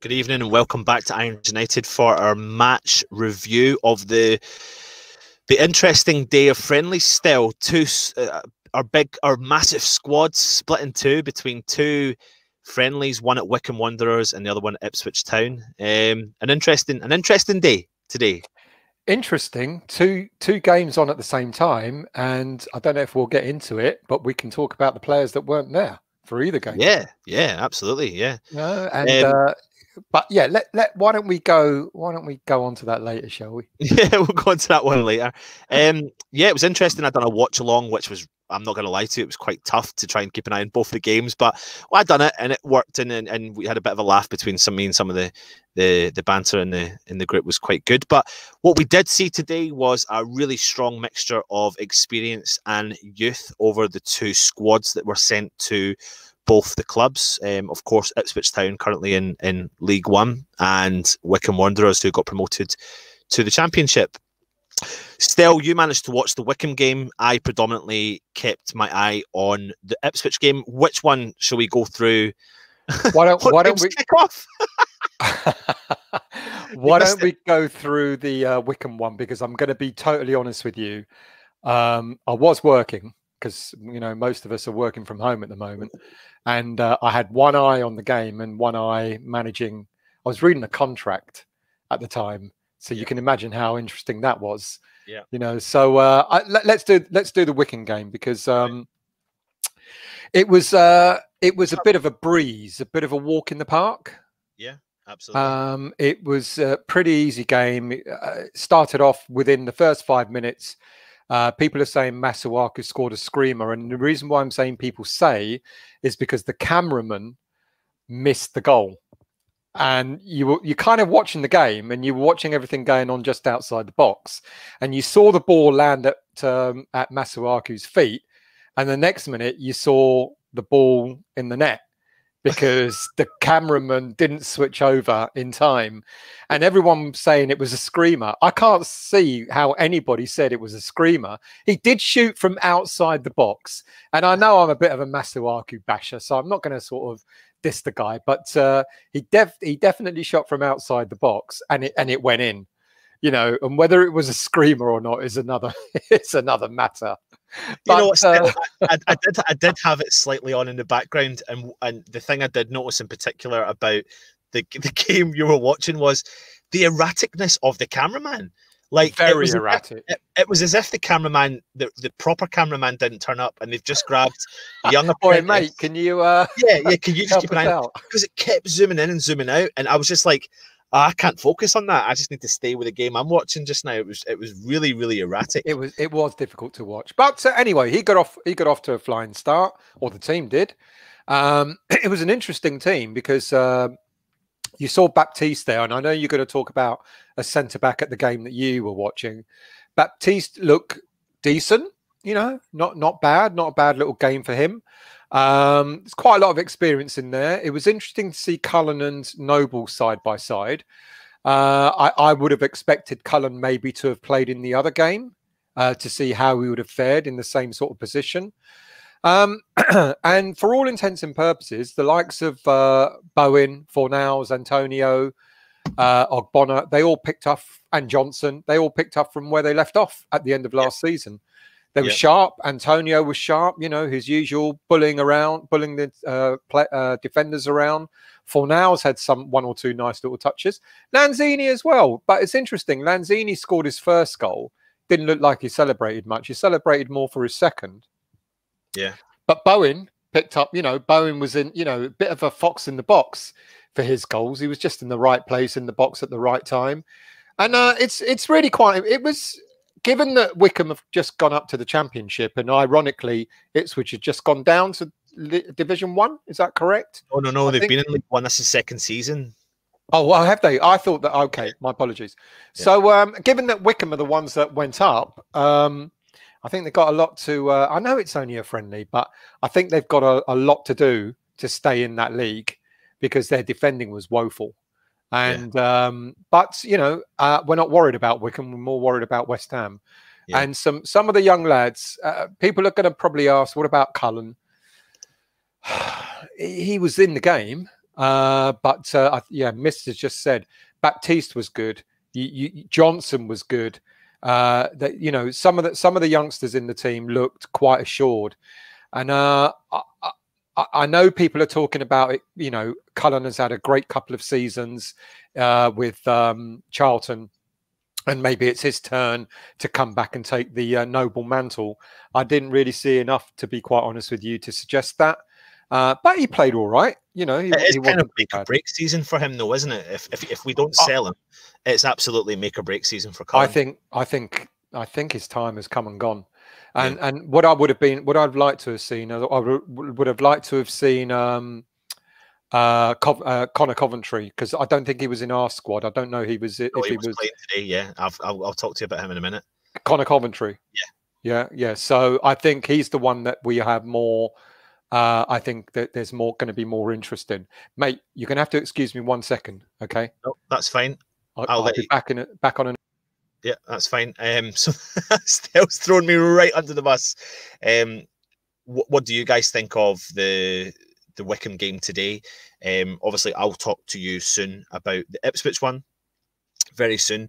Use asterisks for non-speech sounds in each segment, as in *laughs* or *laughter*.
Good evening and welcome back to Irons United for our match review of the the interesting day of friendly still. Two uh, our big our massive squads split in two between two friendlies, one at Wycombe Wanderers and the other one at Ipswich Town. Um, an interesting an interesting day today. Interesting. Two two games on at the same time, and I don't know if we'll get into it, but we can talk about the players that weren't there for either game. Yeah, yeah, absolutely, yeah. No, and um, uh, but yeah, let let why don't we go? Why don't we go on to that later, shall we? *laughs* Yeah, we'll go on to that one later. Um, yeah, it was interesting. I'd done a watch along, which was I'm not going to lie to you, it was quite tough to try and keep an eye on both the games, but well, I done it and it worked, and, and and we had a bit of a laugh between some me and some of the the the banter in the in the group was quite good. But what we did see today was a really strong mixture of experience and youth over the two squads that were sent to both the clubs. Um, of course, Ipswich Town currently in, in League One and Wycombe Wanderers who got promoted to the Championship. Stel, you managed to watch the Wycombe game. I predominantly kept my eye on the Ipswich game. Which one shall we go through? *laughs* Why don't, *laughs* why don't we kick off? *laughs* why don't we go through the uh, Wycombe one? Because I'm going to be totally honest with you. Um, I was working because you know most of us are working from home at the moment, and uh, I had one eye on the game and one eye managing. I was reading a contract at the time, so you can imagine how interesting that was. Yeah, you know. So uh, I, let, us do let's do the Wycombe game because um, it was uh, it was a bit of a breeze, a bit of a walk in the park. Yeah. Absolutely. Um, it was a pretty easy game. It uh, started off within the first five minutes. Uh, people are saying Masuaku scored a screamer, and the reason why I'm saying people say is because the cameraman missed the goal, and you were you kind of watching the game, and you were watching everything going on just outside the box, and you saw the ball land at um, at Masuaku's feet, and the next minute you saw the ball in the net because the cameraman didn't switch over in time and everyone saying it was a screamer. I can't see how anybody said it was a screamer. He did shoot from outside the box and i know i'm a bit of a masuaku basher so i'm not going to sort of diss the guy but uh, he def he definitely shot from outside the box and it and it went in you know and whether it was a screamer or not is another *laughs* it's another matter but, you know, still, uh... *laughs* I, I, did I did have it slightly on in the background, and and the thing I did notice in particular about the *laughs* the game you were watching was the erraticness of the cameraman. Like very it erratic. If, it, it, was as if the cameraman, the, the proper cameraman, didn't turn up, and they've just grabbed the young *laughs* apprentice. Boy, mate, can you? uh Yeah, yeah. Can you just keep an eye because it kept zooming in and zooming out, and I was just like, I can't focus on that. I just need to stay with the game I'm watching just now. It was it was really really erratic. It was it was difficult to watch. But uh, anyway, he got off he got off to a flying start, or the team did. Um, *clears throat* it was an interesting team because uh, you saw Baptiste there, and I know you're going to talk about a centre back at the game that you were watching. Baptiste looked decent, you know, not not bad, not a bad little game for him. Um, there's quite a lot of experience in there. It was interesting to see Cullen and Noble side by side. Uh, I, I, would have expected Cullen maybe to have played in the other game uh, to see how he would have fared in the same sort of position. Um, *clears throat* and for all intents and purposes, the likes of uh, Bowen, Fornals, Antonio, uh, Ogbonna, they all picked up, and Johnson, they all picked up from where they left off at the end of last yeah. season. They were yeah. sharp. Antonio was sharp, you know, his usual bullying around, bullying the uh, play, uh, defenders around. Fornals had some one or two nice little touches. Lanzini as well. But it's interesting. Lanzini scored his first goal. Didn't look like he celebrated much. He celebrated more for his second. Yeah. But Bowen picked up, you know, Bowen was in, you know, a bit of a fox in the box for his goals. He was just in the right place in the box at the right time. And uh, it's it's really quite it was given that Wycombe have just gone up to the championship, and ironically, Ipswich has just gone down to Division One. Is that correct? Oh no, no, I they've think... been in League One. That's the second season. Oh well, have they? I thought that. Okay, my apologies. Yeah. So, um, given that Wycombe are the ones that went up, um, I think they've got a lot to. Uh, I know it's only a friendly, but I think they've got a, a lot to do to stay in that league because their defending was woeful. And yeah. um, but you know, uh, we're not worried about Wycombe. We're more worried about West Ham. Yeah. And some some of the young lads, uh, people are going to probably ask, what about Cullen? *sighs* he was in the game, Uh, but uh, I, yeah, Mister just said Baptiste was good. You, you, Johnson was good. Uh, that you know some of the some of the youngsters in the team looked quite assured, and uh, I, I, know people are talking about it. You know, Cullen has had a great couple of seasons uh, with um, Charlton and maybe it's his turn to come back and take the uh, noble mantle. I didn't really see enough, to be quite honest with you, to suggest that. Uh, but he played all right. You know, he, it is he kind of make or break season for him, though, isn't it? If if, if we don't uh, sell him, it's absolutely make or break season for Cullen. I think I think I think his time has come and gone. And yeah. and what I would have been, what I'd like to have seen, I would have liked to have seen um, uh, Co- uh, Conor Coventry because I don't think he was in our squad. I don't know he was if oh, he, he was, was today. Yeah, I've, I'll, I'll talk to you about him in a minute. Conor Coventry. Yeah, yeah, yeah. So I think he's the one that we have more. Uh, I think that there's more going to be more interest in. Mate, you're going to have to excuse me one second, okay? No, that's fine. I'll, I'll, I'll be you... back in back on an yeah, that's fine. Um, *laughs* so Stel's thrown me right under the bus. Um, what, what do you guys think of the the Wycombe game today. Um, obviously, I'll talk to you soon about the Ipswich one very soon.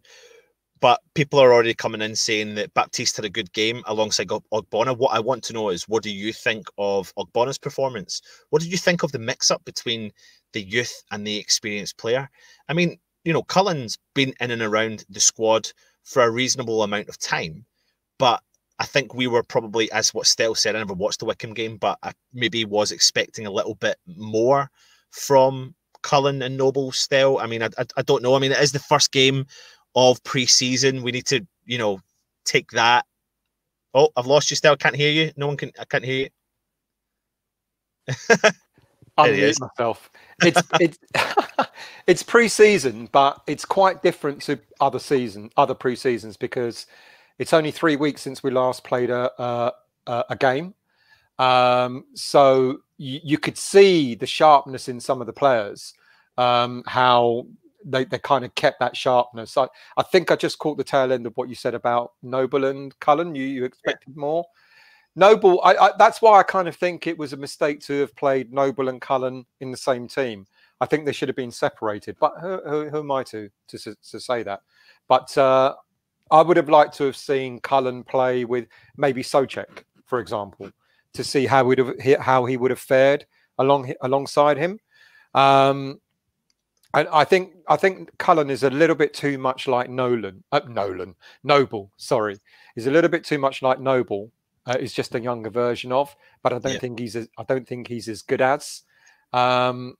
But people are already coming in saying that Baptiste had a good game alongside Ogbonna. What I want to know is, what do you think of Ogbonna's performance? What did you think of the mix-up between the youth and the experienced player? I mean, you know, Cullen's been in and around the squad for a reasonable amount of time, but I think we were probably, as what Stel said, I never watched the Wycombe game, but I maybe was expecting a little bit more from Cullen and Noble Stel. I mean, I, I, I don't know. I mean, it is the first game of pre-season. We need to, you know, take that. Oh, I've lost you, Stel. Can't hear you. No one can. I can't hear you. *laughs* Unmute myself. It's it's *laughs* it's pre-season, but it's quite different to other season, other pre-seasons because it's only three weeks since we last played a a, a game, um, so you, you, could see the sharpness in some of the players, um, how they, they kind of kept that sharpness. I, I think I just caught the tail end of what you said about Noble and Cullen. You you expected more. Noble, I, I, that's why I kind of think it was a mistake to have played Noble and Cullen in the same team. I think they should have been separated. But who, who, who am I to, to to say that? But uh, I would have liked to have seen Cullen play with maybe Soucek, for example, to see how would have how he would have fared along alongside him. Um, and I think I think Cullen is a little bit too much like Nolan, uh, Nolan, Noble. Sorry, is a little bit too much like Noble. Uh, is just a younger version of, but I don't yeah. think he's as, I don't think he's as good as. Um,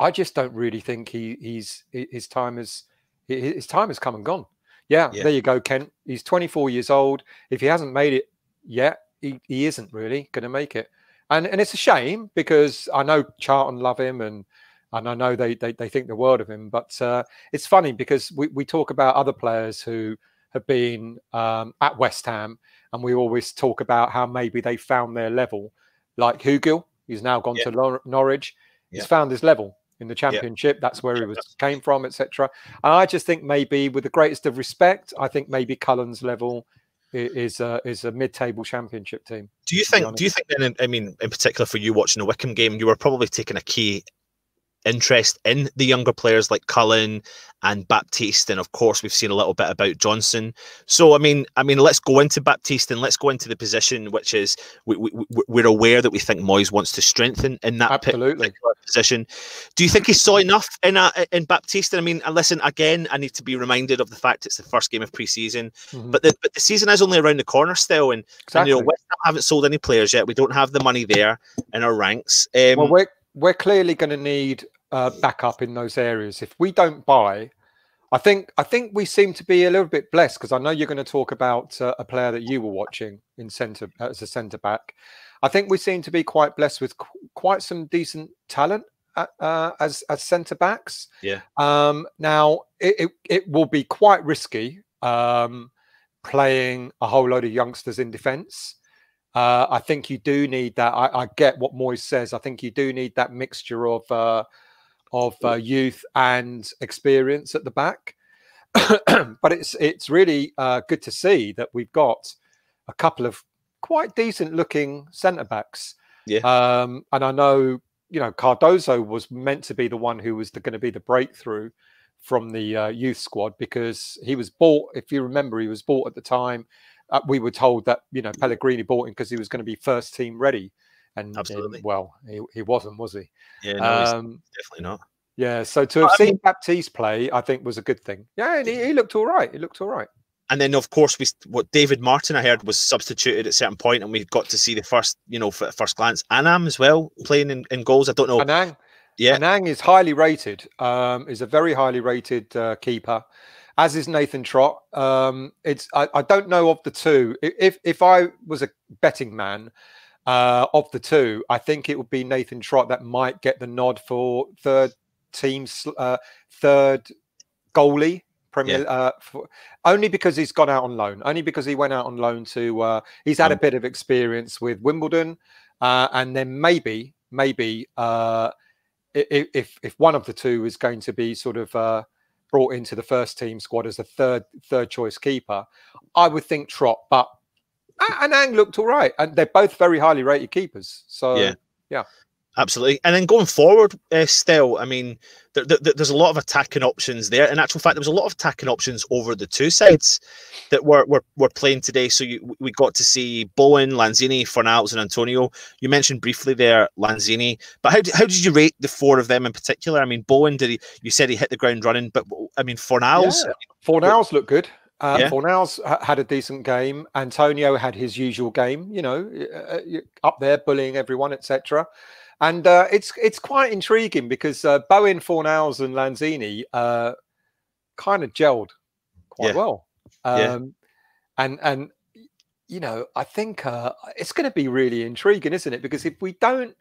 I just don't really think he he's his time is his time has come and gone. Yeah, yeah, there you go, Kent. He's 24 years old. If he hasn't made it yet, he, he isn't really going to make it. And and it's a shame because I know Charlton love him and and I know they they, they think the world of him. But uh, it's funny because we, we talk about other players who have been um, at West Ham and we always talk about how maybe they found their level. Like Hugill, he's now gone yeah. to Norwich. He's yeah. found his level in the championship. Yeah. That's where he was came from, etc. And I just think maybe, with the greatest of respect, I think maybe Cullen's level is a, is a mid-table championship team. Do you think? Do you think then? I mean, in particular for you watching the Wycombe game, you were probably taking a key interest in the younger players like Cullen and Baptiste, and of course we've seen a little bit about Johnson. So I mean, I mean, let's go into Baptiste and let's go into the position which is we, we, we're aware that we think Moyes wants to strengthen in that Absolutely. position. Do you think he saw enough in a, in Baptiste? I mean, listen again. I need to be reminded of the fact it's the first game of preseason, mm-hmm. but the but the season is only around the corner still, and, exactly. and you know West Ham haven't sold any players yet. We don't have the money there in our ranks. Um, well, we're clearly going to need uh, backup in those areas. If we don't buy, I think I think we seem to be a little bit blessed because I know you're going to talk about uh, a player that you were watching in centre as a centre back. I think we seem to be quite blessed with qu- quite some decent talent uh, as as centre backs. Yeah. Um, now it, it, it will be quite risky um, playing a whole load of youngsters in defence. Uh, I think you do need that. I, I, get what Moyes says. I think you do need that mixture of uh, of uh, youth and experience at the back. *coughs* but it's it's really uh, good to see that we've got a couple of quite decent looking centre backs. Yeah. Um, and I know you know, Cardoso was meant to be the one who was going to be the breakthrough from the uh, youth squad because he was bought. If you remember, he was bought at the time. Uh, we were told that you know Pellegrini bought him because he was going to be first team ready, and, Absolutely. and well, he, he wasn't, was he? Yeah, no, Um, definitely not. yeah. So to have I seen Baptiste play, I think was a good thing. Yeah, and he, he looked all right. He looked all right. And then, of course, we what David Martin I heard was substituted at a certain point, and we got to see the first, you know, first glance. Anang as well playing in, in goals. I don't know. Anang, Yeah. Anang is highly rated. Um, is a very highly rated uh, keeper, as is Nathan Trott. Um, it's I, I don't know of the two. If if I was a betting man uh, of the two, I think it would be Nathan Trott that might get the nod for third team, uh, third goalie. Premier, uh, for, only because he's gone out on loan. Only because he went out on loan to. Uh, he's had a Um, bit of experience with Wimbledon, uh, and then maybe, maybe uh, if if one of the two is going to be sort of uh, brought into the first team squad as a third third choice keeper, I would think Trott. But Anang looked all right, and they're both very highly rated keepers. So Yeah. yeah. Absolutely. And then going forward, uh, still, I mean, there, there, there's a lot of attacking options there. In actual fact, there was a lot of attacking options over the two sides that were were, were playing today. So you, we got to see Bowen, Lanzini, Fornals, and Antonio. You mentioned briefly there Lanzini, but how, did- how did you rate the four of them in particular? I mean, Bowen, did he? You said he hit the ground running, but I mean, Fornals, Yeah. Fornals looked good. Uh, Yeah. Fornals had a decent game. Antonio had his usual game, you know, uh, uh, up there bullying everyone, etc. And uh, it's it's quite intriguing because uh, Bowen, Fornals, and Lanzini uh, kind of gelled quite Yeah. well. Yeah. Um, And and you know, I think uh, it's going to be really intriguing, isn't it? Because if we don't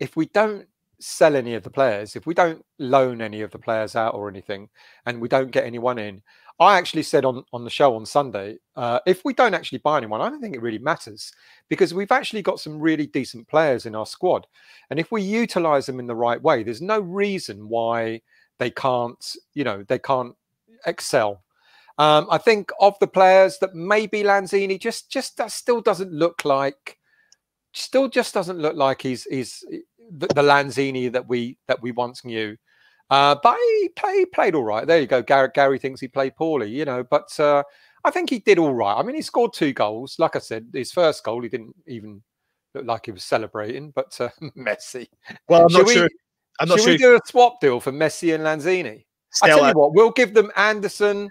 if we don't sell any of the players, if we don't loan any of the players out or anything, and we don't get anyone in, I actually said on on the show on Sunday, uh, if we don't actually buy anyone, I don't think it really matters because we've actually got some really decent players in our squad, and if we utilize them in the right way, there's no reason why they can't, you know, they can't excel. Um, I think of the players that maybe Lanzini just just that still doesn't look like, still just doesn't look like he's he's the, the Lanzini that we that we once knew. Uh, but he play, played all right. There you go. Gary, Gary thinks he played poorly, you know, but uh, I think he did all right. I mean, he scored two goals. Like I said, his first goal, he didn't even look like he was celebrating, but uh, *laughs* Messi. well, I'm Should not we- sure. I'm not Should sure. we do a swap deal for Messi and Lanzini? I tell you what, we'll give them Anderson,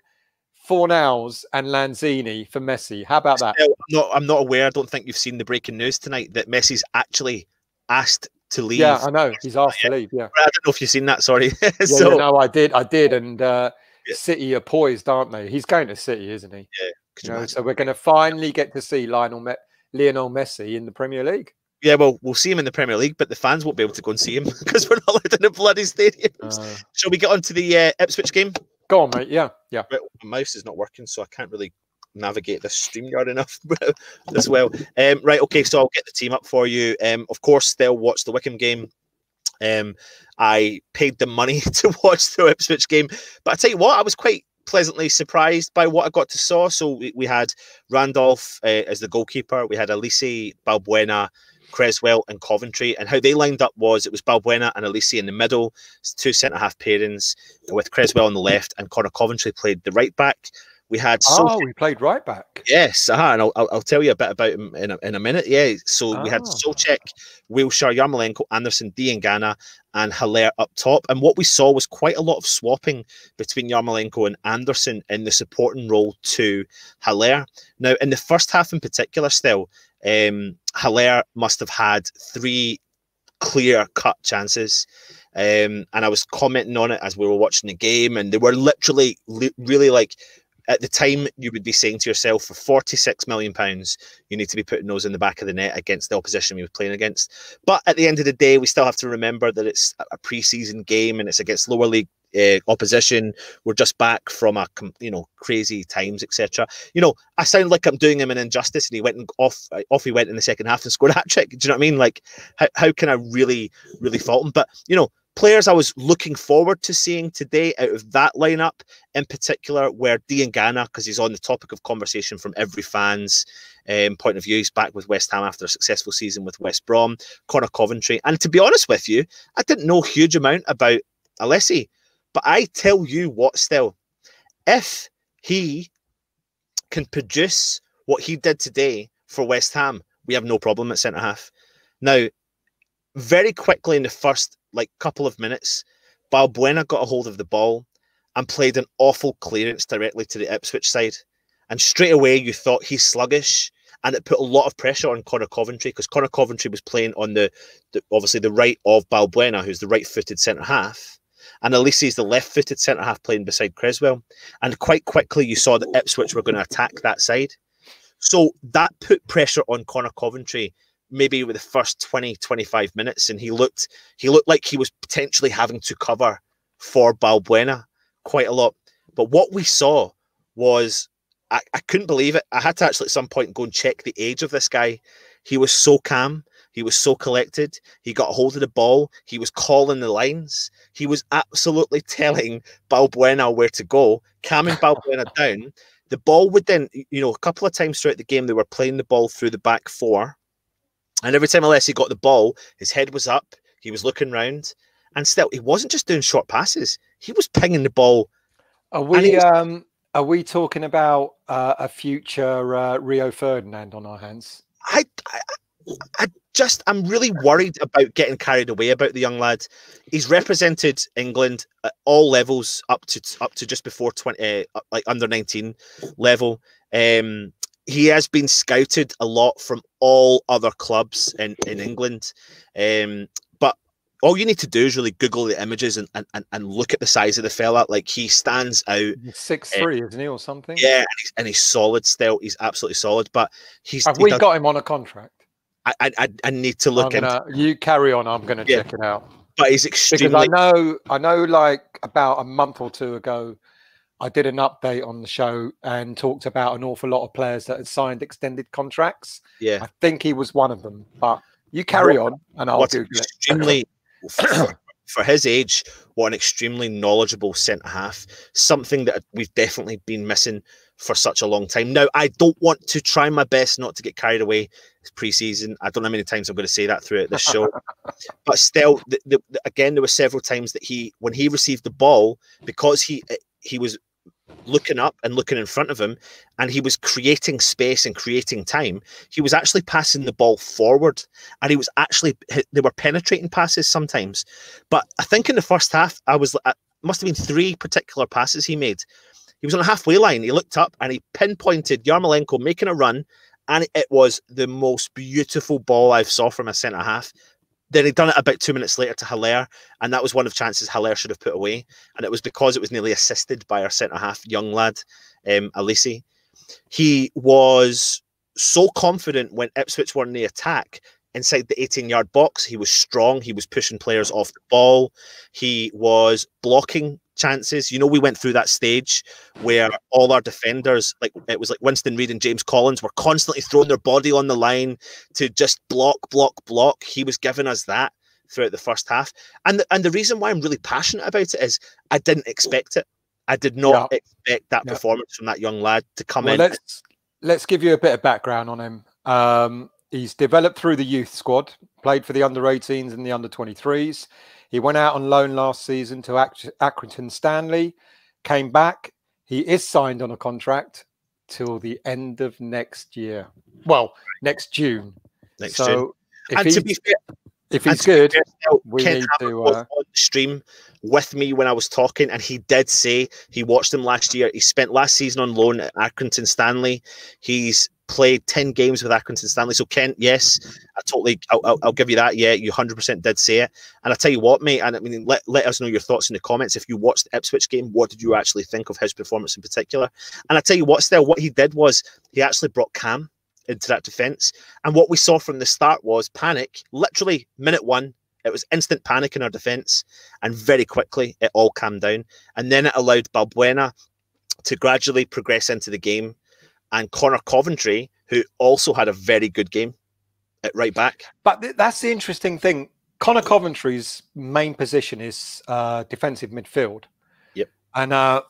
Fornals, and Lanzini for Messi. How about that? Stel, I'm not. I'm not aware. I don't think you've seen the breaking news tonight that Messi's actually asked to leave. Yeah, I know. He's asked to leave. Yeah. I don't know if you've seen that. Sorry. Yeah, *laughs* so yeah, no, I did. I did. And uh, Yeah. City are poised, aren't they? He's going to City, isn't he? could You know, so we're going to finally get to see Lionel Me- Lionel Messi in the Premier League. yeah, well, we'll see him in the Premier League, but the fans won't be able to go and see him *laughs* because we're not allowed in the bloody stadiums. Uh, Shall we get on to the uh, Ipswich game? go on, mate. Yeah, yeah. My mouse is not working, so I can't really navigate this StreamYard enough *laughs* as well. Um, right, okay, so I'll get the team up for you. Um, of course, they'll watch the Wycombe game. Um, I paid the money *laughs* to watch the Ipswich game, but I tell you what, I was quite pleasantly surprised by what I got to saw. So we, we had Randolph uh, as the goalkeeper, we had Alese, Balbuena, Cresswell, and Coventry, and how they lined up was it was Balbuena and Alese in the middle, two centre half pairings with Cresswell on the left, and Conor Coventry played the right back. We had so Oh, we played right back. Yes, uh and I'll, I'll, tell you a bit about him in a, in a minute. Yeah, so we had Ah. Soucek, Wilshere, Yarmolenko, Anderson, Diangana, and Haller up top. And what we saw was quite a lot of swapping between Yarmolenko and Anderson in the supporting role to Haller. Now, in the first half in particular, still, um, Haller must have had three clear cut chances. Um, and I was commenting on it as we were watching the game, and they were literally, li- really like at the time you would be saying to yourself for 46 million pounds you need to be putting those in the back of the net against the opposition we were playing against. But at the end of the day we still have to remember that it's a pre-season game and it's against lower league uh, opposition. We're just back from a you know crazy times etc you know i sound like i'm doing him an injustice and he went and off uh, off he went in the second half and *laughs* scored a hat trick do you know what i mean? Like how, how can i really really fault him? But you know players I was looking forward to seeing today out of that lineup in particular were Diangana, because he's on the topic of conversation from every fan's um, point of view. He's back with West Ham after a successful season with West Brom, Conor Coventry. And to be honest with you, I didn't know a huge amount about Alese, but I tell you what, Stel, if he can produce what he did today for West Ham, we have no problem at centre half. Now, very quickly in the first like couple of minutes, Balbuena got a hold of the ball and played an awful clearance directly to the Ipswich side. And straight away, you thought he's sluggish, and it put a lot of pressure on Conor Coventry because Conor Coventry was playing on the, the, obviously the right of Balbuena, who's the right-footed centre half, and Alese is the left-footed centre half playing beside Cresswell. And quite quickly, you saw that Ipswich were going to attack that side. So that put pressure on Conor Coventry maybe with the first 20 25 minutes and he looked he looked like he was potentially having to cover for Balbuena quite a lot. But what we saw was I, I couldn't believe it. I had to actually at some point go and check the age of this guy. He was so calm. He was so collected. He got hold of the ball. He was calling the lines. He was absolutely *laughs* telling Balbuena where to go calming Balbuena *laughs* down. The ball would then you know a couple of times throughout the game they were playing the ball through the back four and every time Alese got the ball, his head was up, he was looking round, and still he wasn't just doing short passes; he was pinging the ball. Are we was... um, are we talking about uh, a future uh, Rio Ferdinand on our hands? I, I, I just I'm really worried about getting carried away about the young lad. He's represented England at all levels up to up to just before twenty, uh, like under nineteen level. Um, he has been scouted a lot from all other clubs in, in England. Um, but all you need to do is really Google the images and, and, and look at the size of the fella. Like he stands out. Six three, uh, isn't he, or something? Yeah, and he's, and he's, solid still. He's absolutely solid. But he's have we does, got him on a contract? I I, I need to look gonna, into You carry on. I'm going to yeah. check it out. But he's extremely. Because I know, I know, like about a month or two ago, I did an update on the show and talked about an awful lot of players that had signed extended contracts. Yeah, I think he was one of them. But you carry what, on, and I'll Google extremely, *clears throat* for, for his age, what an extremely knowledgeable centre half. Something that we've definitely been missing for such a long time. Now, I don't want to try my best not to get carried away. It's preseason. I don't know how many times I'm going to say that throughout this show, *laughs* but still, the, the, again, there were several times that he, when he received the ball, because he he was looking up and looking in front of him and he was creating space and creating time. He was actually passing the ball forward and he was actually they were penetrating passes sometimes. But i think in the first half i was uh, must have been three particular passes he made. He was on a halfway line he looked up and he pinpointed yarmolenko making a run and it was the most beautiful ball i've saw from a centre half then he'd done it about two minutes later to Haller, and that was one of chances Haller should have put away. And it was because it was nearly assisted by our centre half young lad, um, Alese. He was so confident when Ipswich were in the attack inside the 18 yard box. He was strong. He was pushing players off the ball. He was blocking chances. You know, we went through that stage where all our defenders, like it was like Winston Reid and James Collins, were constantly throwing their body on the line to just block, block, block. He was giving us that throughout the first half. And the, and the reason why I'm really passionate about it is I didn't expect it. I did not yeah. expect that yeah. performance from that young lad to come well, in. Let's let's give you a bit of background on him. Um, he's developed through the youth squad, played for the under 18s and the under 23s. He went out on loan last season to Accrington Stanley, came back. He is signed on a contract till the end of next year. Well, next June. Next so June. If and to be fair, if he's good, fair, we Ken need to uh... on stream with me when I was talking, and he did say he watched him last year. He spent last season on loan at Accrington Stanley. He's played 10 games with Accrington Stanley. So, Kent, yes, I totally, I'll, I'll, give you that. Yeah, you 100% did say it. And I tell you what, mate, and I mean, let, let us know your thoughts in the comments. If you watched the Ipswich game, what did you actually think of his performance in particular? And I tell you what, Stel, what he did was he actually brought Cam into that defence. And what we saw from the start was panic, literally minute one. It was instant panic in our defence, and very quickly it all calmed down. And then it allowed Balbuena to gradually progress into the game and Conor Coventry, who also had a very good game at right back. But th- that's the interesting thing. Conor Coventry's main position is uh, defensive midfield. Yep. And uh,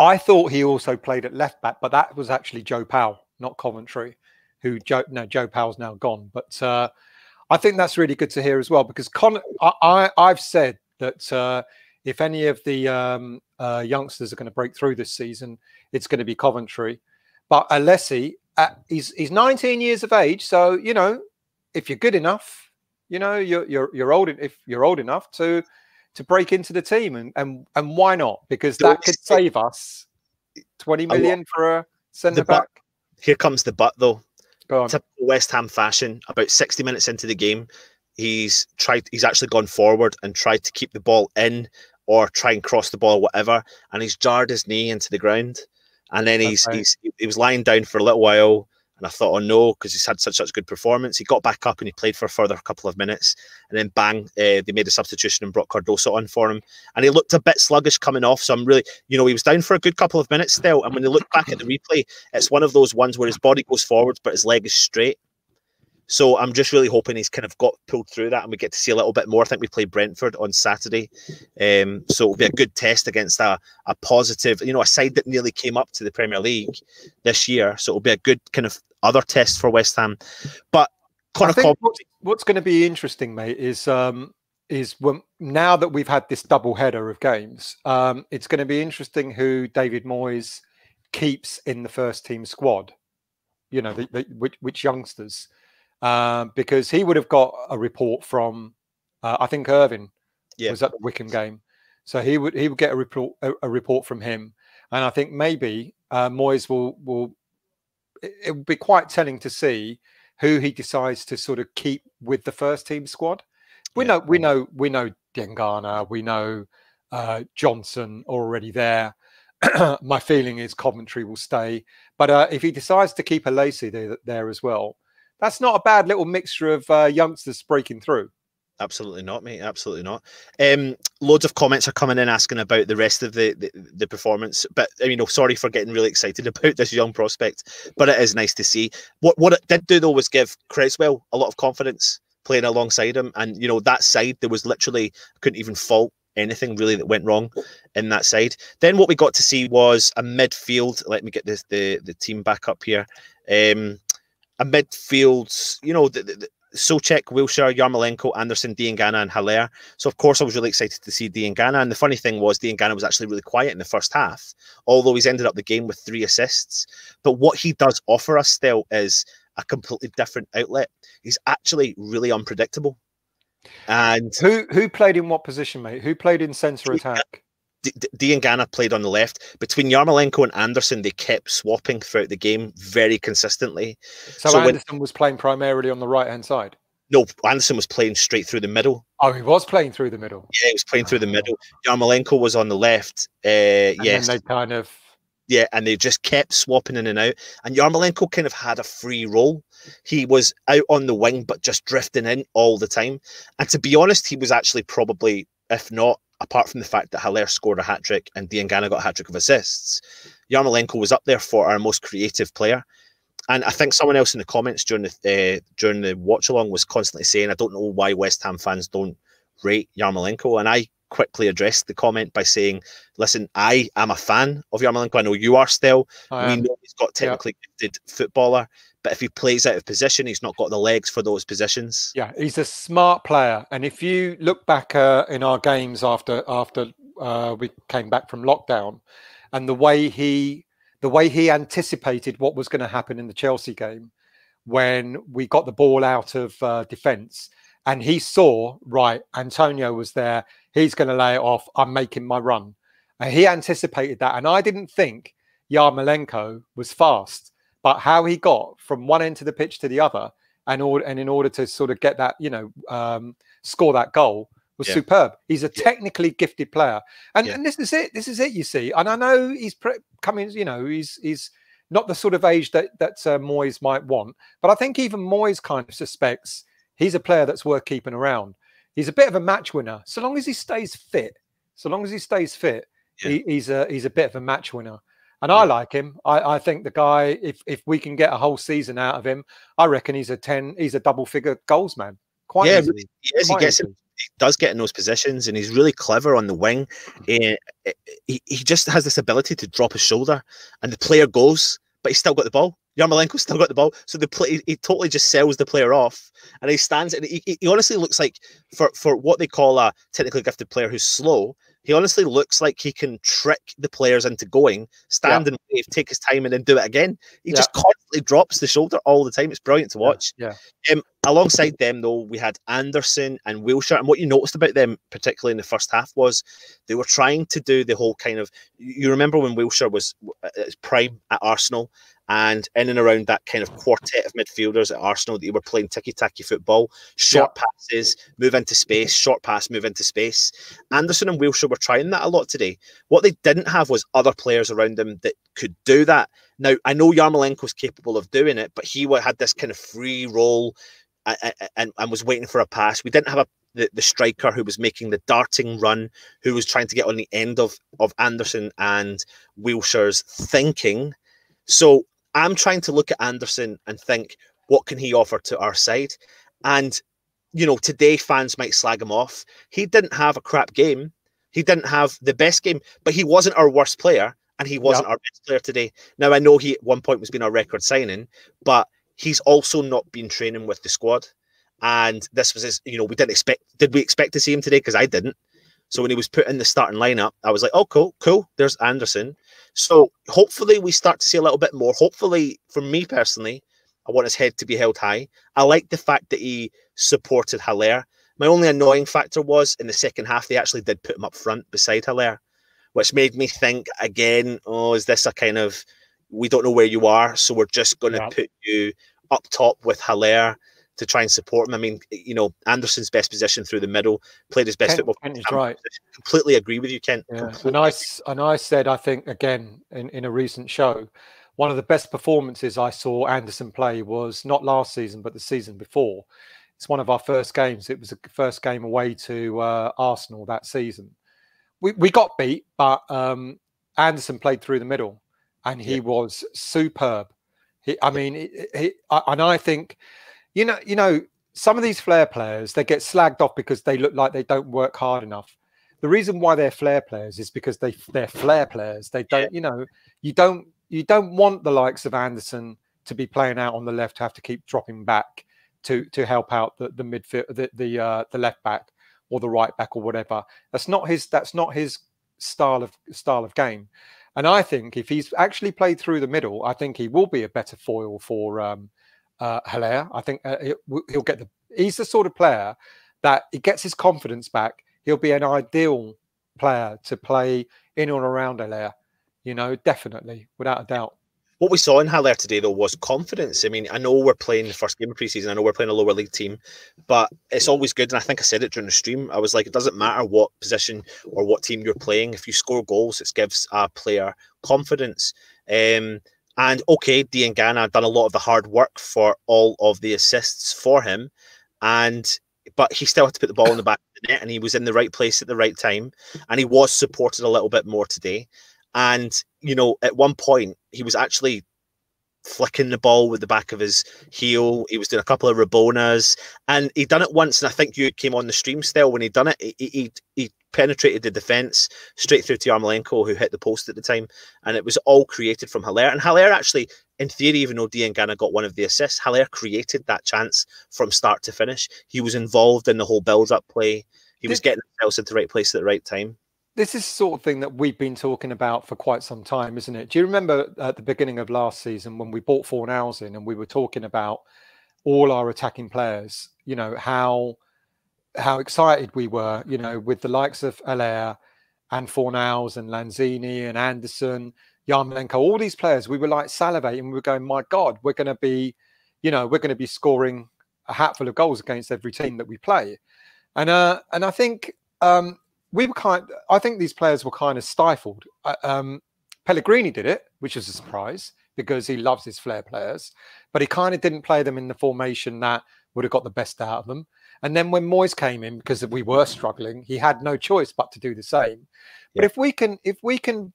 I thought he also played at left back, but that was actually Joe Powell, not Coventry, who Joe no Joe Powell's now gone. But uh, I think that's really good to hear as well because Connor, I, I have said that uh, if any of the um, uh, youngsters are going to break through this season, it's going to be Coventry. But Alese, uh, he's he's 19 years of age, so you know if you're good enough, you know you're you're you're old if you're old enough to to break into the team, and and and why not? Because that could save us 20 million for a centre back. Here comes the but though. Typical West Ham fashion. About 60 minutes into the game, he's tried. He's actually gone forward and tried to keep the ball in or try and cross the ball, whatever. And he's jarred his knee into the ground. And then he's, right. he's he was lying down for a little while. And I thought, oh no, because he's had such such good performance. He got back up and he played for a further couple of minutes, and then bang, uh, they made a substitution and brought Cardoso on for him. And he looked a bit sluggish coming off. So I'm really, you know, he was down for a good couple of minutes still. And when you look back at the replay, it's one of those ones where his body goes forward, but his leg is straight. So I'm just really hoping he's kind of got pulled through that and we get to see a little bit more. I think we play Brentford on Saturday. Um, so it'll be a good test against a, a positive, you know, a side that nearly came up to the Premier League this year. So it'll be a good kind of other test for West Ham. But Connor think what's, what's going to be interesting, mate, is um, is when now that we've had this double header of games, um, it's going to be interesting who David Moyes keeps in the first team squad. You know, the, the, which, which youngsters um, because he would have got a report from, uh, I think Irvine yeah. was at the Wycombe game, so he would he would get a report a, a report from him, and I think maybe uh, Moyes will will it, would be quite telling to see who he decides to sort of keep with the first team squad. We yeah. know we know we know Diangana, we know uh, Johnson already there. *clears throat* My feeling is Coventry will stay, but uh, if he decides to keep Alese there, there as well, that's not a bad little mixture of uh, youngsters breaking through. Absolutely not, mate. Absolutely not. Um, loads of comments are coming in asking about the rest of the, the, the performance. But you know, sorry for getting really excited *laughs* about this young prospect. But it is nice to see. What what it did do though was give Cresswell a lot of confidence playing alongside him. And you know, that side there was literally couldn't even fault anything really that went wrong in that side. Then what we got to see was a midfield. Let me get this the the team back up here. Um, a midfield, you know, the, the, Soucek, Wilshere, Yarmolenko, Anderson, Diangana, and Haller. So, of course, I was really excited to see Diangana. And the funny thing was, Diangana was actually really quiet in the first half, although he's ended up the game with three assists. But what he does offer us still is a completely different outlet. He's actually really unpredictable. And who who played in what position, mate? Who played in centre attack? Diangana played on the left. Between Yarmolenko and Anderson, they kept swapping throughout the game very consistently. So, so Anderson when, was playing primarily on the right hand side. No, Anderson was playing straight through the middle. Oh, he was playing through the middle. Yeah, he was playing oh. through the ah. middle. Yarmolenko was on the left. Uh, yes, they kind of yeah, and they just kept swapping in and out. And Yarmolenko kind of had a free role. He was out on the wing, but just drifting in all the time. And to be honest, he was actually probably, if not apart from the fact that Haller scored a hat trick and Diangana got a hat trick of assists, Yarmolenko was up there for our most creative player. And I think someone else in the comments during the uh, during the watch along was constantly saying, "I don't know why West Ham fans don't rate Yarmolenko." And I quickly addressed the comment by saying, "Listen, I am a fan of Yarmolenko. I know you are still. we know he's got technically gifted footballer, but if he plays out of position, he's not got the legs for those positions. Yeah, he's a smart player. And if you look back uh, in our games after after uh, we came back from lockdown, and the way he the way he anticipated what was going to happen in the Chelsea game when we got the ball out of uh, defence, and he saw right, Antonio was there. He's going to lay it off. I'm making my run. And he anticipated that, and I didn't think Yarmolenko was fast but how he got from one end of the pitch to the other, and or, and in order to sort of get that, you know, um, score that goal was yeah. superb. He's a technically gifted player, and, yeah. and this is it. This is it. You see, and I know he's coming. You know, he's he's not the sort of age that that uh, Moyes might want, but I think even Moyes kind of suspects he's a player that's worth keeping around. He's a bit of a match winner, so long as he stays fit. So long as he stays fit, yeah. he, he's a he's a bit of a match winner and I like him. I, I, think the guy, if if we can get a whole season out of him, I reckon he's a ten, he's a double figure goals man. Quite yeah, easily. he is. Quite he gets him, he does get in those positions, and he's really clever on the wing. He, he, he just has this ability to drop his shoulder, and the player goes, but he's still got the ball. Yarmolenko's still got the ball, so the play he, totally just sells the player off, and he stands and he, he honestly looks like for for what they call a technically gifted player who's slow. He honestly looks like he can trick the players into going, stand yeah. and wave, take his time, and then do it again. He yeah. just constantly drops the shoulder all the time. It's brilliant to watch. Yeah. yeah. Um, alongside them, though, we had Anderson and Wilshere. And what you noticed about them, particularly in the first half, was they were trying to do the whole kind of. You remember when Wilshere was his prime at Arsenal, and in and around that kind of quartet of midfielders at Arsenal that you were playing tiki-taka football, short yep. passes, move into space, short pass, move into space. Anderson and Wilshere were trying that a lot today. What they didn't have was other players around them that could do that. Now, I know Yarmolenko Yarmolenko's capable of doing it, but he had this kind of free role and, and, and was waiting for a pass. We didn't have a the, the striker who was making the darting run, who was trying to get on the end of, of Anderson and Wilshere's thinking. So I'm trying to look at Anderson and think, what can he offer to our side? And, you know, today fans might slag him off. He didn't have a crap game. He didn't have the best game, but he wasn't our worst player and he wasn't yep. our best player today. Now, I know he at one point was being our record signing, but he's also not been training with the squad. And this was his, you know, we didn't expect, did we expect to see him today? Because I didn't. So when he was put in the starting lineup, I was like, oh, cool, cool. There's Anderson. So hopefully we start to see a little bit more. Hopefully, for me personally, I want his head to be held high. I like the fact that he supported Haller. My only annoying factor was in the second half, they actually did put him up front beside Haller, which made me think again, oh, is this a kind of we don't know where you are, so we're just going to yeah. put you up top with Haller to try and support him. I mean, you know, Anderson's best position through the middle, played his best Kent, football. Kent is right. Completely agree with you, Kent. Yeah. And I and I said, I think again in, in a recent show, one of the best performances I saw Anderson play was not last season, but the season before. It's one of our first games. It was the first game away to uh, Arsenal that season. We we got beat, but um, Anderson played through the middle, and he yeah. was superb. He, I mean, he, he, and I think you know, you know, some of these flair players they get slagged off because they look like they don't work hard enough. The reason why they're flair players is because they they're flair players. They don't, yeah. you know, you don't you don't want the likes of Anderson to be playing out on the left, to have to keep dropping back to to help out the the midfield, the the uh, the left back or the right back or whatever. That's not his. That's not his style of style of game. And I think if he's actually played through the middle, I think he will be a better foil for um, uh, Haller. I think uh, he'll get the. He's the sort of player that he gets his confidence back. He'll be an ideal player to play in or around Haller. You know, definitely, without a doubt. What we saw in Haller today, though, was confidence. I mean, I know we're playing the first game of preseason. I know we're playing a lower league team, but it's always good. And I think I said it during the stream. I was like, it doesn't matter what position or what team you're playing. If you score goals, it gives a player confidence. Um, and okay, Diangana done a lot of the hard work for all of the assists for him, and but he still had to put the ball in the back of the net, and he was in the right place at the right time, and he was supported a little bit more today. And you know, at one point, he was actually flicking the ball with the back of his heel. He was doing a couple of Rabonas, and he done it once. And I think you came on the stream still when he done it. He he, he penetrated the defence straight through to Yarmolenko, who hit the post at the time, and it was all created from Haller. And Haller actually, in theory, even though Diangana got one of the assists, Haller created that chance from start to finish. He was involved in the whole build-up play. He was getting himself into the right place at the right time. This is the sort of thing that we've been talking about for quite some time, isn't it? Do you remember at the beginning of last season when we bought Fornals in and we were talking about all our attacking players? You know how how excited we were, you know, with the likes of Haller and Fornals and Lanzini and Anderson, Yarmolenko, all these players, we were like salivating. We were going, my God, we're going to be, you know, we're going to be scoring a hatful of goals against every team that we play. And uh, and I think um, we were kind. I think these players were kind of stifled. Uh, um, Pellegrini did it, which is a surprise because he loves his flair players, but he kind of didn't play them in the formation that would have got the best out of them. And then when Moyes came in, because we were struggling, he had no choice but to do the same. Yeah. But if we can, if we can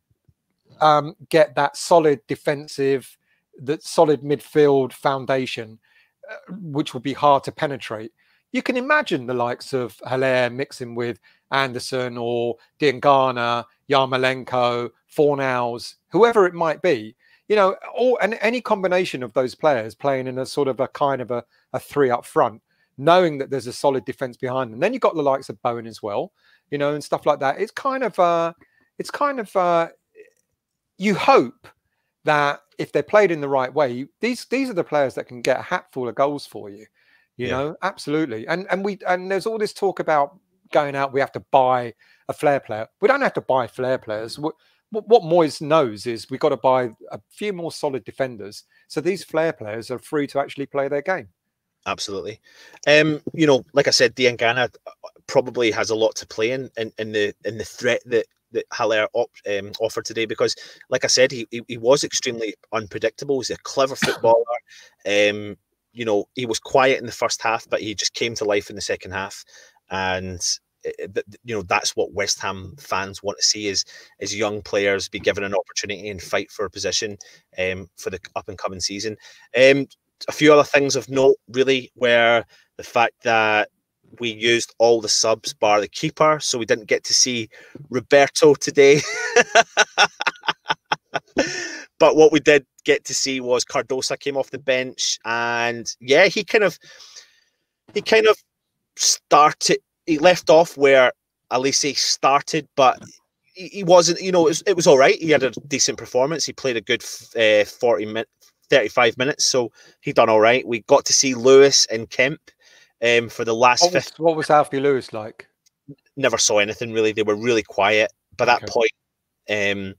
um, get that solid defensive, that solid midfield foundation, uh, which will be hard to penetrate, you can imagine the likes of Haller mixing with Anderson or Diangana, Yarmolenko, Fornals, whoever it might be. You know, or and any combination of those players playing in a sort of a kind of a, a three up front, knowing that there's a solid defense behind them. Then you've got the likes of Bowen as well, you know, and stuff like that. It's kind of uh it's kind of uh you hope that if they're played in the right way, these these are the players that can get a hatful of goals for you. You yeah. know, absolutely. And and we and there's all this talk about going out. We have to buy a flair player. We don't have to buy flair players. What, what Moyes knows is we've got to buy a few more solid defenders. So these flair players are free to actually play their game. Absolutely. Um, you know, like I said, Diangana probably has a lot to play in, in, in the in the threat that that Haller op, um, offered today because, like I said, he, he, he was extremely unpredictable. He's a clever *laughs* footballer. Um, you know, he was quiet in the first half, but he just came to life in the second half. And eh, eh, you know that's what West Ham fans want to see is is young players be given an opportunity and fight for a position um, for the up and coming season. Um, a few other things of note, really, were the fact that we used all the subs bar the keeper, so we didn't get to see Roberto today. *laughs* but what we did get to see was Cardoso came off the bench, and yeah, he kind of he kind of started. He left off where Alese started, but he, he wasn't. You know, it was, it was all right. He had a decent performance. He played a good uh, forty minutes. 35 minutes, so he done all right. We got to see Lewis and Kemp um, for the last. What was, what was Alfie Lewis like? Never saw anything really. They were really quiet. By okay. that point, um,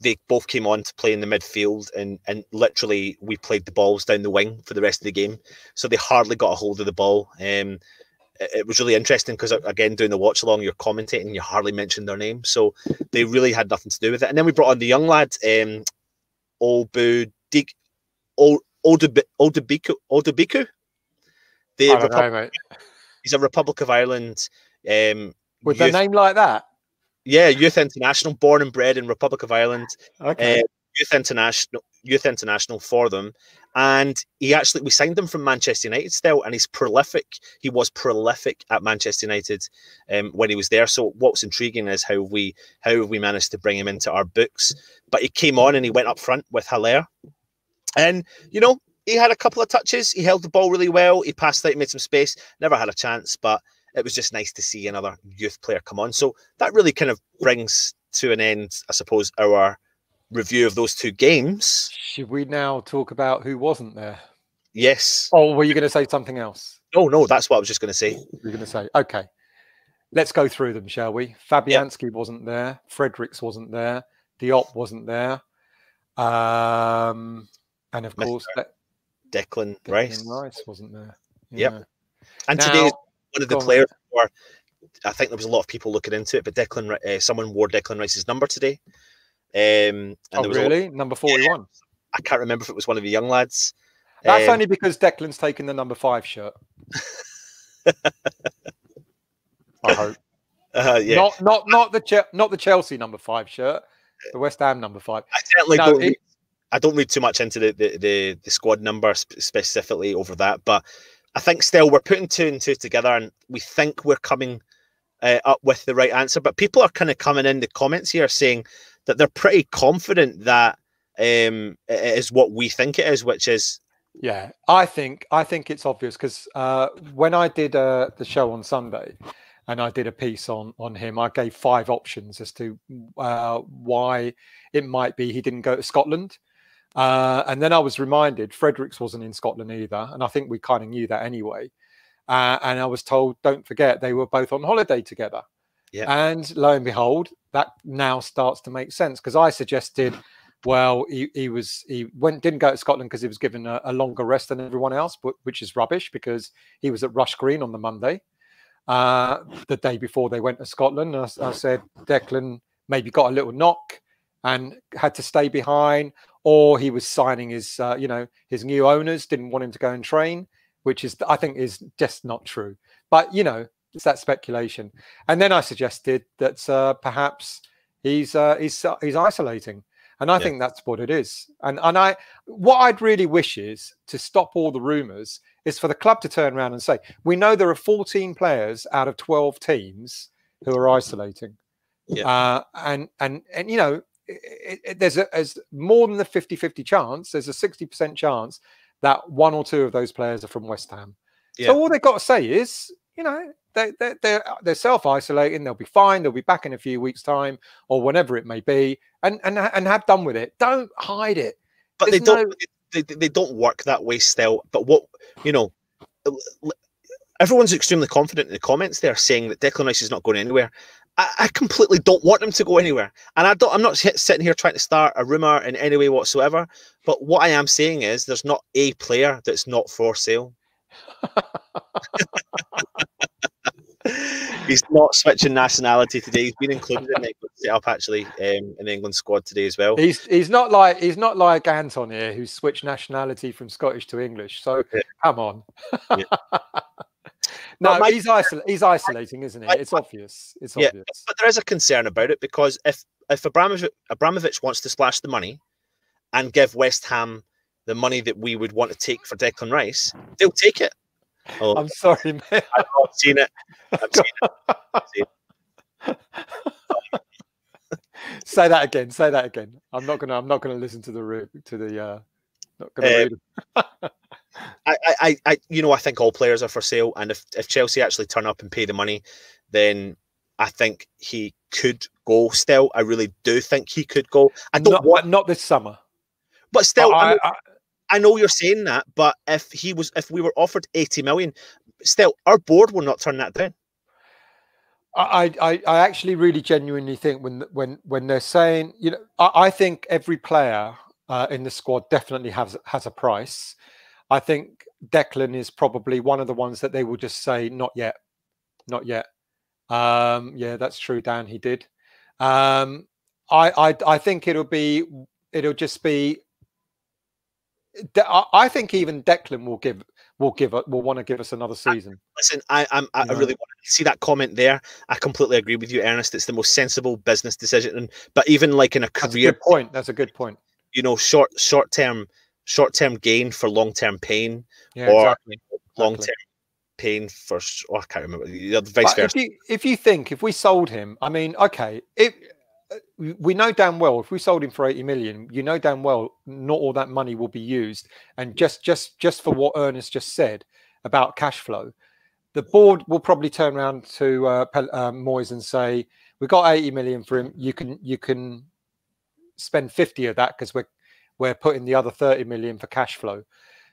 they both came on to play in the midfield, and and literally we played the balls down the wing for the rest of the game. So they hardly got a hold of the ball. Um, it was really interesting because again, doing the watch along, you're commentating, you hardly mentioned their name, so they really had nothing to do with it. And then we brought on the young lad, um, Dik, Odubeko, Odubeko, the Republic, know, he's a Republic of Ireland. Um, With youth, a name like that? Yeah, youth international, born and bred in Republic of Ireland. Okay. Uh, youth international, youth international for them, and he actually we signed him from Manchester United still, and he's prolific. He was prolific at Manchester United um, when he was there. So what's intriguing is how we how we managed to bring him into our books. But he came on and he went up front with Haller, and you know he had a couple of touches. He held the ball really well. He passed out, made some space. Never had a chance, but it was just nice to see another youth player come on. So that really kind of brings to an end, I suppose, our review of those two games. Should we now talk about who wasn't there? Yes. Oh, were you going to say something else? No, no, that's what I was just going to say. You're going to say, okay. Let's go through them, shall we? Fabianski yep. wasn't there. Fredericks wasn't there. Diop wasn't there. Um, and of Mr. course, Declan, Declan Rice. Rice wasn't there. Yeah. Yep. And now, today, one of the players were, I think there was a lot of people looking into it, but Declan, uh, someone wore Declan Rice's number today. Um, and oh, there was really? Number 41? Yeah, I can't remember if it was one of the young lads. That's um, only because Declan's taken the number five shirt. *laughs* I hope. Uh, yeah. Not not not the not the Chelsea number five shirt, the West Ham number five. I certainly no, don't. It, I don't read too much into the, the, the, the squad number specifically over that, but I think still we're putting two and two together, and we think we're coming uh, up with the right answer. But people are kind of coming in the comments here saying that they're pretty confident that um, it is what we think it is, which is yeah. I think I think it's obvious because uh, when I did uh, the show on Sunday, and I did a piece on on him. I gave five options as to uh, why it might be he didn't go to Scotland. Uh, and then I was reminded Fredericks wasn't in Scotland either. And I think we kind of knew that anyway. Uh, and I was told, don't forget, they were both on holiday together. Yeah. And lo and behold, that now starts to make sense because I suggested, well, he, he was he went didn't go to Scotland because he was given a, a, longer rest than everyone else, but which is rubbish because he was at Rush Green on the Monday, uh, the day before they went to Scotland. I, I said Declan maybe got a little knock and had to stay behind, or he was signing his, uh, you know, his new owners didn't want him to go and train, which is, I think, is just not true. But you know, it's that speculation. And then I suggested that uh, perhaps he's uh, he's uh, he's isolating, And I yeah. think that's what it is. And and I what I'd really wish is to stop all the rumours is for the club to turn around and say, we know there are 14 players out of 12 teams who are isolating. Yeah. Uh, and and and you know, it, it, there's a there's more than the 50-50 chance, there's a 60% chance that one or two of those players are from West Ham. Yeah. So all they've got to say is, you know, they, they, they're they're self-isolating. They'll be fine. They'll be back in a few weeks' time or whenever it may be, and and and have done with it. Don't hide it. But There's they don't. No... They, they don't work that way still. But what you know, everyone's extremely confident in the comments. They're saying that Declan Rice is not going anywhere. I, I completely don't want him to go anywhere, and I don't. I'm not sitting here trying to start a rumor in any way whatsoever. But what I am saying is, there's not a player that's not for sale. *laughs* he's not switching nationality today. He's been included in the setup actually um, in the England squad today as well. He's he's not like he's not like Anton here, who switched nationality from Scottish to English. So yeah. come on. Yeah. *laughs* no, my, he's isol- he's isolating, isn't he? It's obvious. It's yeah, obvious. But there is a concern about it because if if Abramovich, Abramovich wants to splash the money and give West Ham the money that we would want to take for Declan Rice, they'll take it. Oh, I'm sorry, *laughs* man. I've not seen it. I've seen it. *laughs* Say that again. Say that again. I'm not gonna. I'm not gonna listen to the to the. Uh, not gonna um, read. *laughs* I, I, I, you know, I think all players are for sale, and if if Chelsea actually turn up and pay the money, then I think he could go. Still, I really do think he could go. I don't not, want not this summer, but still, I, I, I know you're saying that, but if he was, if we were offered 80 million, still, our board will not turn that down. I, I, I actually really genuinely think when when when they're saying, you know, I, I think every player uh, in the squad definitely has has a price. I think Declan is probably one of the ones that they will just say, not yet, not yet. Um, yeah, that's true, Dan. He did. Um, I, I I think it'll be it'll just be I think even Declan will give will give will want to give us another season. Listen, I I'm, I, I really want to see that comment there. I completely agree with you, Ernest. It's the most sensible business decision. And but even like in a career a point, that's a good point. You know, short short term short term gain for long term pain, yeah, or exactly. long term pain for oh, I can't remember the vice versa. If you, if you think if we sold him, I mean, okay, if we know damn well if we sold him for 80 million you know damn well not all that money will be used and just just just for what ernest just said about cash flow the board will probably turn around to uh, uh, moyes and say we got 80 million for him you can you can spend 50 of that because we're we're putting the other 30 million for cash flow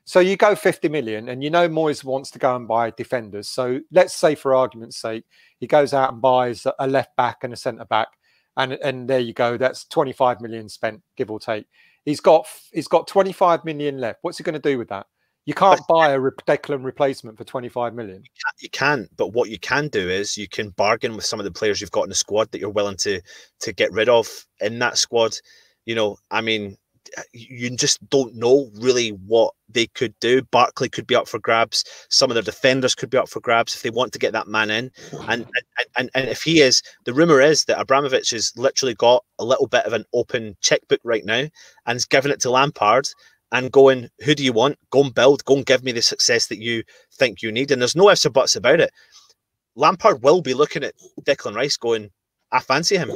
so you go 50 million and you know moyes wants to go and buy defenders so let's say for argument's sake he goes out and buys a left back and a centre back and and there you go. That's 25 million spent, give or take. He's got he's got 25 million left. What's he going to do with that? You can't buy a Declan replacement for 25 million. You can't, but what you can do is you can bargain with some of the players you've got in the squad that you're willing to to get rid of in that squad. You know, I mean, Uh, you just don't know really what they could do. Barkley could be up for grabs. Some of their defenders could be up for grabs if they want to get that man in. And and, and, and if he is, the rumor is that Abramovich has literally got a little bit of an open checkbook right now and is giving it to Lampard and going, who do you want? Go and build, go and give me the success that you think you need. And there's no ifs or buts about it. Lampard will be looking at Declan Rice going, I fancy him.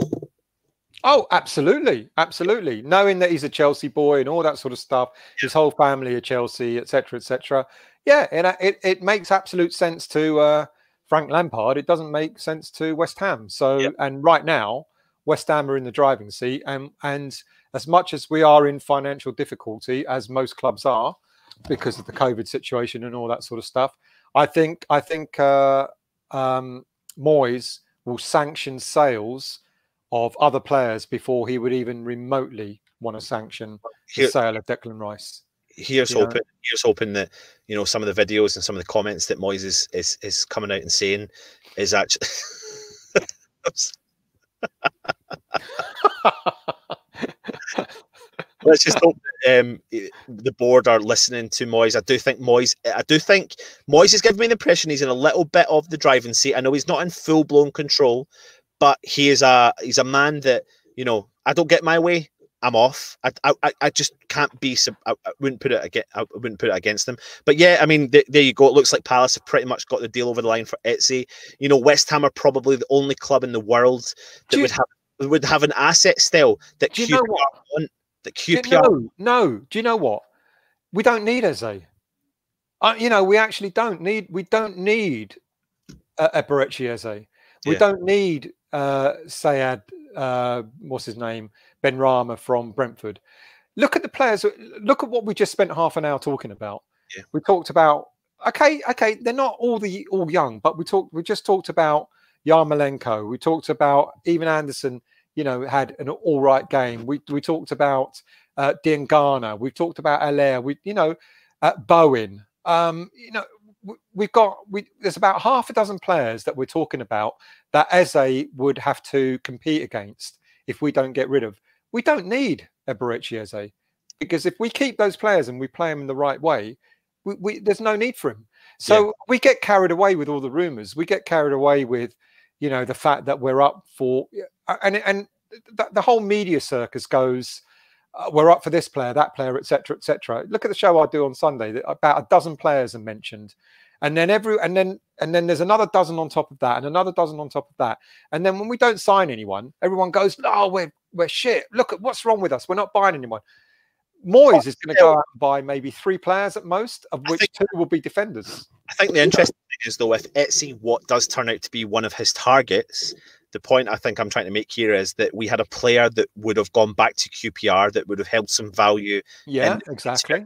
Oh, absolutely, absolutely. Knowing that he's a Chelsea boy and all that sort of stuff, his whole family are Chelsea, etc., etc. Yeah, and it, it makes absolute sense to uh, Frank Lampard. It doesn't make sense to West Ham. So, and right now, West Ham are in the driving seat, and and as much as we are in financial difficulty, as most clubs are, because of the COVID situation and all that sort of stuff, I think I think uh, um, Moyes will sanction sales of other players before he would even remotely want to sanction the sale of Declan Rice. Here's hoping. Know? Here's hoping that you know some of the videos and some of the comments that Moyes is is, is coming out and saying is actually. *laughs* Let's just hope um, the board are listening to Moyes. I do think Moyes. I do think Moyes is giving me the impression he's in a little bit of the driving seat. I know he's not in full blown control, but he is a he's a man that you know I don't get my way. I'm off. I, I, I just can't be. I, I wouldn't put it against. I wouldn't put it against them. But yeah, I mean, th- there you go. It looks like Palace have pretty much got the deal over the line for Eze. You know, West Ham are probably the only club in the world that you, would have would have an asset still that QPR you know want. That QPR. No, no. Do you know what? We don't need Eze. Uh, you know, we actually don't need. We don't need uh, Eberechi Eze. We yeah. don't need uh, Said. Uh, what's his name? Benrahma from Brentford. Look at the players. Look at what we just spent half an hour talking about. Yeah. We talked about okay, okay, they're not all the all young, but we talked. We just talked about Yarmolenko. We talked about even Anderson. You know, had an all right game. We we talked about uh, Diangana. We've talked about Haller. We you know, uh, Bowen. Um, you know, we've got we there's about half a dozen players that we're talking about that Eze would have to compete against if we don't get rid of. We don't need Eberechi Eze because if we keep those players and we play them in the right way, we, we there's no need for him. So yeah. we get carried away with all the rumors. We get carried away with, you know, the fact that we're up for and and the, the whole media circus goes. Uh, we're up for this player, that player, etc., etc. Look at the show I do on Sunday. About a dozen players are mentioned, and then every and then and then there's another dozen on top of that, and another dozen on top of that, and then when we don't sign anyone, everyone goes, "No, we're we're shit. Look at what's wrong with us. We're not buying anyone." Moyes is going to go out and buy maybe three players at most, of which think, two will be defenders. I think the interesting thing is though, if Eze what does turn out to be one of his targets, the point I think I'm trying to make here is that we had a player that would have gone back to QPR that would have held some value. Yeah, exactly.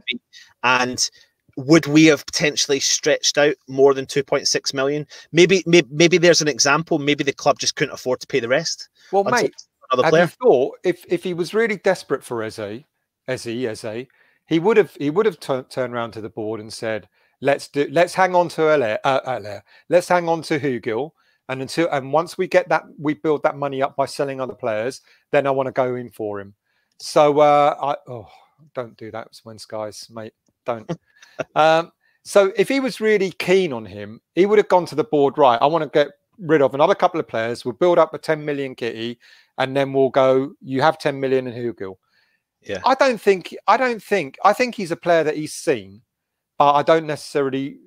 And would we have potentially stretched out more than 2.6 million? Maybe, maybe, maybe there's an example. Maybe the club just couldn't afford to pay the rest. Well, mate, have player. you thought if if he was really desperate for Eze, Eze, he would have he would have turned around to the board and said, "Let's do, let's hang on to Haller, uh, let's hang on to Hugill." And until and once we get that, we build that money up by selling other players. Then I want to go in for him. So uh, I oh, don't do that, when skies, mate. Don't. *laughs* um, so if he was really keen on him, he would have gone to the board. Right, I want to get rid of another couple of players. We'll build up a 10 million kitty, and then we'll go. You have 10 million in Hugill. Yeah. I don't think. I don't think. I think he's a player that he's seen, but I don't necessarily.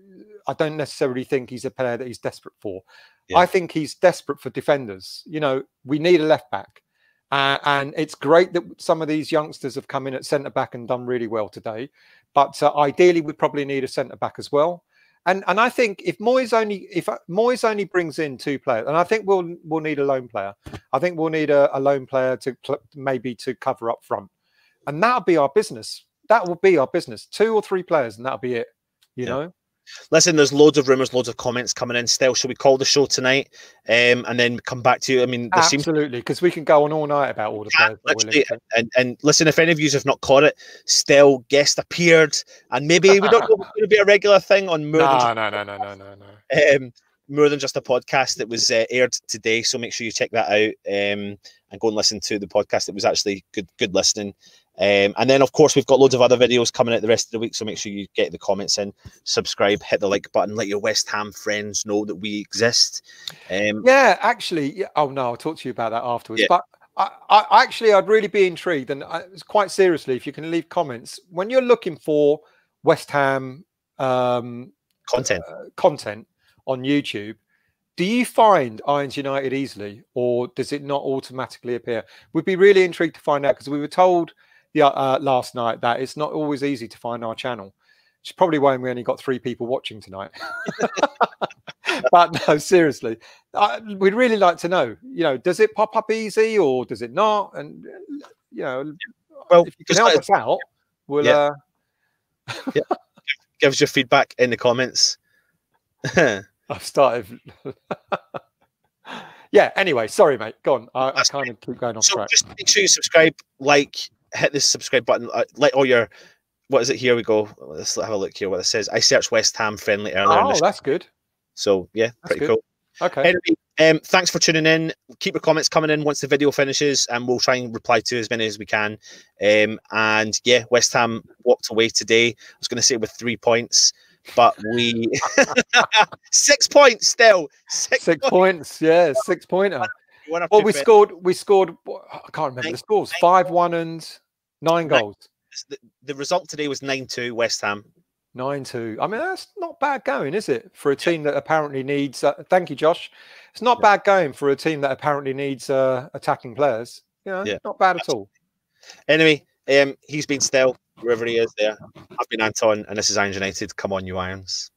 I don't necessarily think he's a player that he's desperate for. Yeah. I think he's desperate for defenders. You know, we need a left back. Uh, and it's great that some of these youngsters have come in at centre back and done really well today. But uh, ideally, we probably need a centre back as well. And and I think if Moyes only if uh, Moyes only brings in two players, and I think we'll we'll need a lone player. I think we'll need a, a lone player to maybe to cover up front, and that'll be our business. That will be our business. Two or three players, and that'll be it. You yeah. know. Listen, there's loads of rumors, loads of comments coming in still. Should we call the show tonight um, and then come back to you? I mean, absolutely, because we can go on all night about all the players. And, and listen, if any of you have not caught it, still guest appeared, and maybe we don't know if it's going to be a regular thing on more. No, no, no, no, no, no, no. Um, more than just a podcast that was uh, aired today. So make sure you check that out um, and go and listen to the podcast. It was actually good, good listening. Um, and then, of course, we've got loads of other videos coming out the rest of the week. So make sure you get the comments in, subscribe, hit the like button, let your West Ham friends know that we exist. Um, yeah, actually, yeah, oh no, I'll talk to you about that afterwards. Yeah. But I, I, actually, I'd really be intrigued, and I, quite seriously, if you can leave comments when you're looking for West Ham um, content uh, content on YouTube. Do you find Irons United easily, or does it not automatically appear? We'd be really intrigued to find out because we were told the uh, last night that it's not always easy to find our channel. It's probably why we only got three people watching tonight. *laughs* but no, seriously, I, we'd really like to know. You know, does it pop up easy or does it not? And you know, well, if you can help us out, we'll. Yeah. Uh... yeah. Give us your feedback in the comments. *laughs* I've started. *laughs* yeah. Anyway, sorry, mate. Go on. I, I kind of keep going on so track. Just make sure you subscribe, like, hit this subscribe button. Uh, let all your what is it? Here we go. Let's have a look here. What it says. I searched West Ham friendly earlier. Oh, that's good. So yeah, that's pretty good. cool. Okay. Anyway, um, thanks for tuning in. Keep your comments coming in once the video finishes, and we'll try and reply to as many as we can. Um, and yeah, West Ham walked away today. I was going to say with three points, but we *laughs* *laughs* six points still. Six, six points. points. Yeah, six pointer. One Well, we scored. We scored. I can't remember Nine- the scores. nine- Five one and nine Nine- goals. the, the result today was 9-2 West Ham. Nine two. I mean, that's not bad going, is it, for a team that apparently needs? Uh, thank you, Josh. It's not bad going for a team that apparently needs uh, attacking players. You know, Yeah. not bad at all. Anyway, um, he's been still wherever he is there. I've been Anton, and this is Irons United. Come on, you Irons.